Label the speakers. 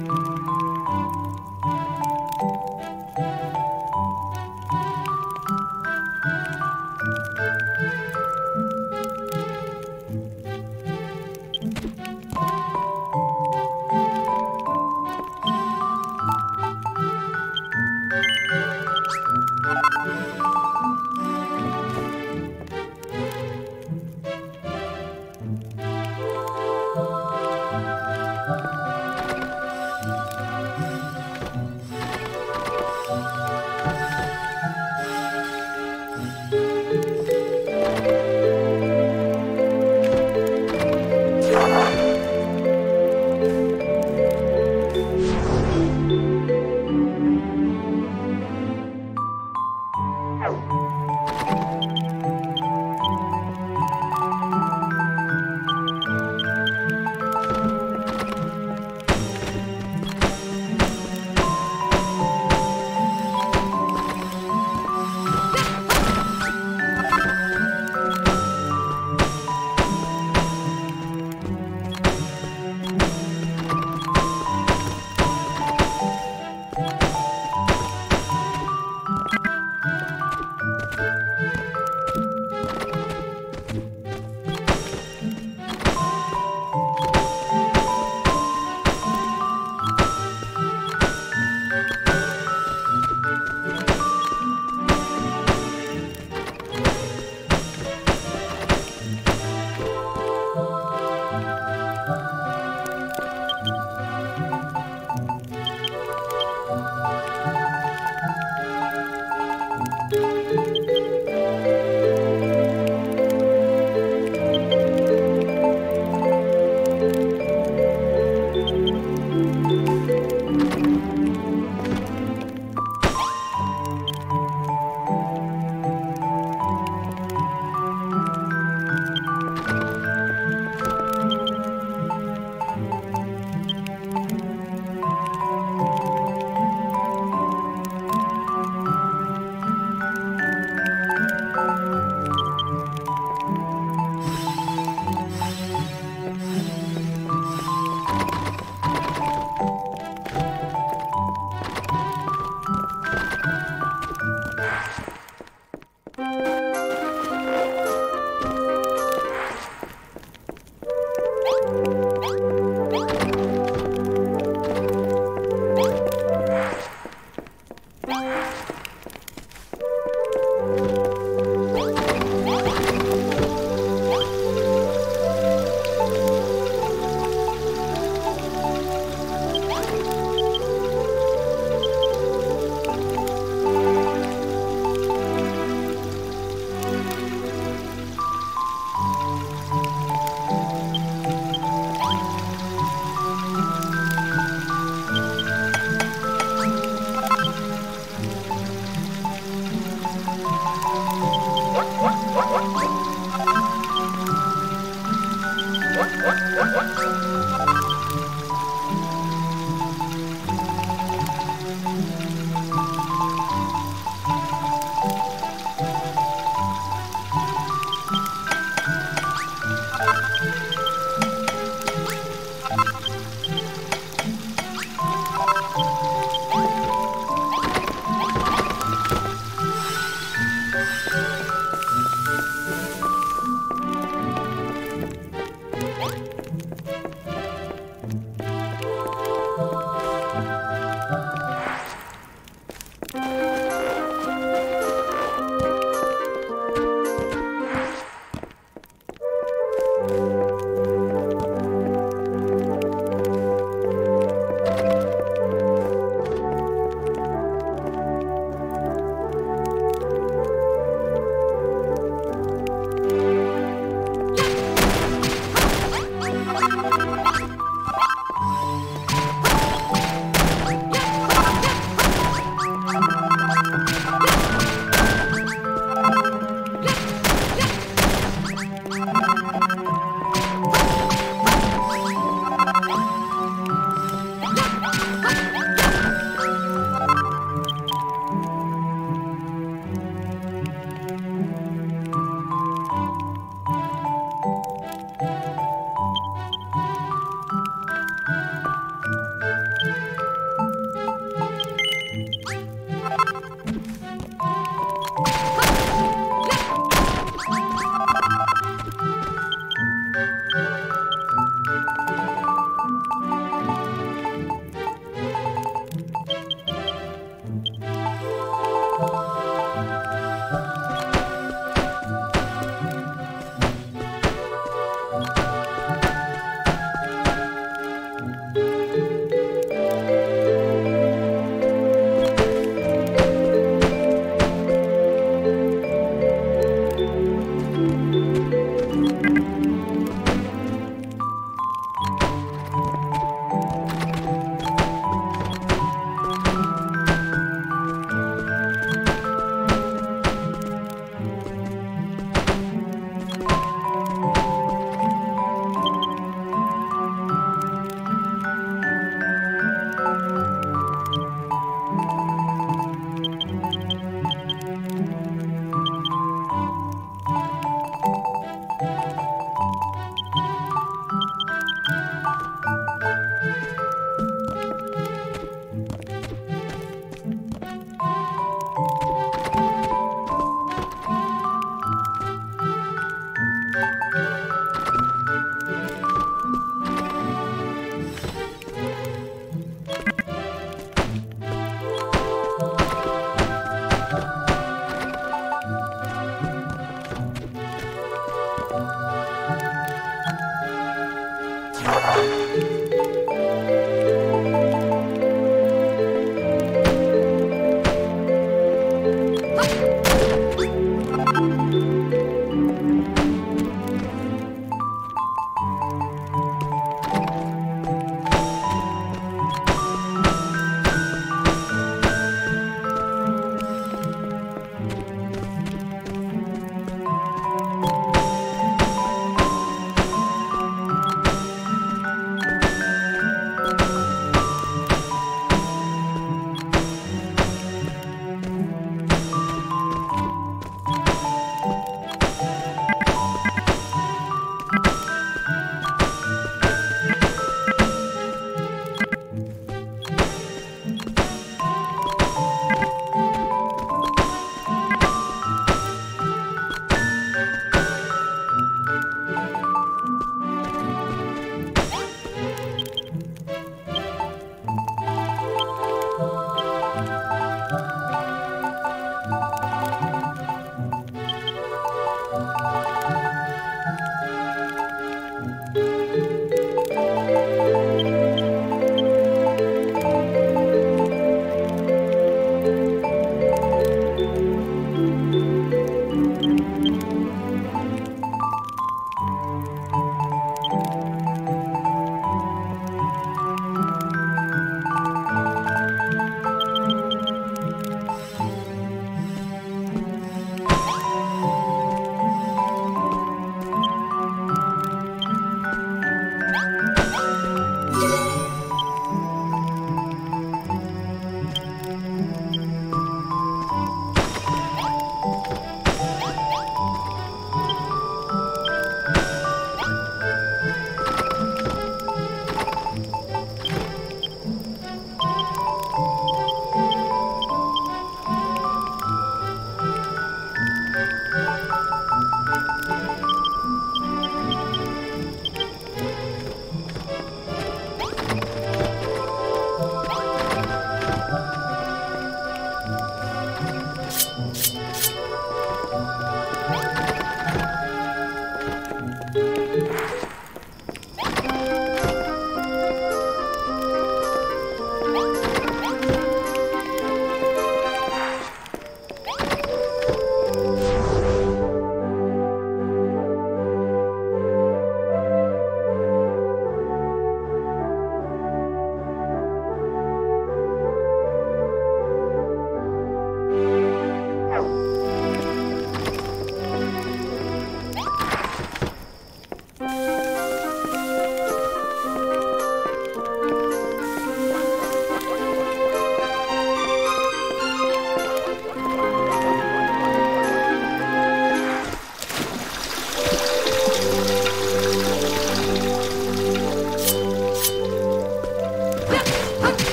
Speaker 1: you thank you